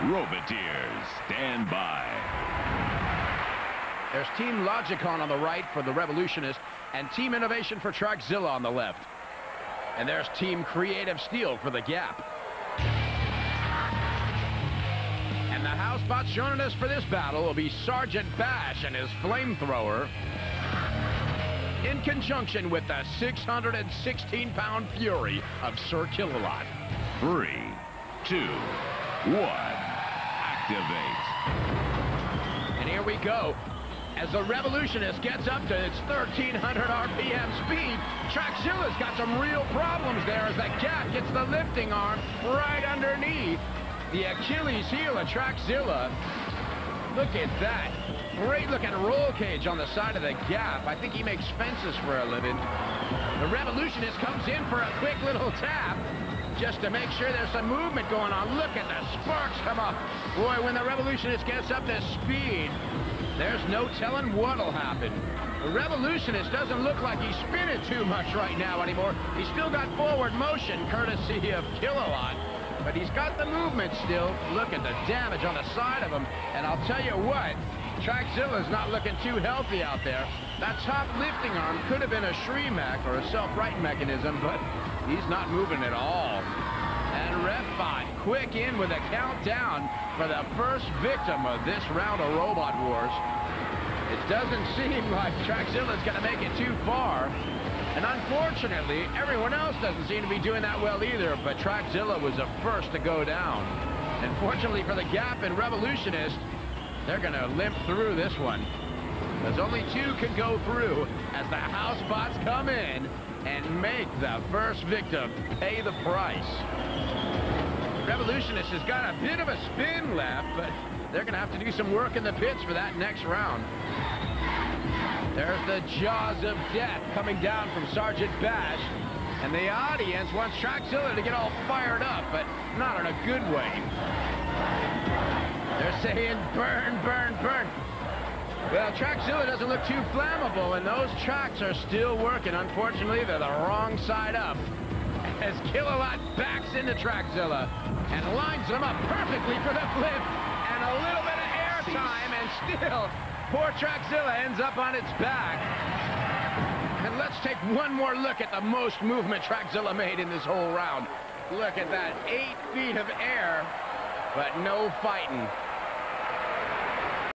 Roboteers, stand by. There's Team Logicon on the right for the Revolutionist and Team Innovation for Trackzilla on the left. And there's Team Creative Steel for the Gap. And the house bot joining us for this battle will be Sergeant Bash and his flamethrower in conjunction with the 616-pound fury of Sir Killalot. Three, two, one, activate. And here we go. As the Revolutionist gets up to its 1,300 RPM speed, Trackzilla's got some real problems there as that Gap gets the lifting arm right underneath the Achilles heel of Trackzilla. Look at that. Great looking roll cage on the side of the Gap. I think he makes fences for a living. The Revolutionist comes in for a quick little tap just to make sure there's some movement going on. Look at the sparks come up. Boy, when the Revolutionist gets up to speed, there's no telling what'll happen. The Revolutionist doesn't look like he's spinning too much right now anymore. He's still got forward motion, courtesy of Killalot. But he's got the movement still. Look at the damage on the side of him. And I'll tell you what, Trackzilla's not looking too healthy out there. That top lifting arm could have been a srimech or a self-right mechanism, but he's not moving at all. And Refbot quick in with a countdown for the first victim of this round of Robot Wars. It doesn't seem like Trackzilla's going to make it too far. And unfortunately, everyone else doesn't seem to be doing that well either, but Trackzilla was the first to go down. And fortunately for the Gap and Revolutionist, they're going to limp through this one. Because only two can go through as the house bots come in and make the first victim pay the price. Revolutionist has got a bit of a spin left, but they're going to have to do some work in the pits for that next round. There's the jaws of death coming down from Sergeant Bash. And the audience wants Trackzilla to get all fired up, but not in a good way. They're saying, burn, burn, burn. Well, Trackzilla doesn't look too flammable, and those tracks are still working. Unfortunately, they're the wrong side up. As Killalot backs into Trackzilla and lines them up perfectly for the flip, and a little bit of air time, and still, poor Trackzilla ends up on its back. And let's take one more look at the most movement Trackzilla made in this whole round. Look at that, eight feet of air, but no fighting.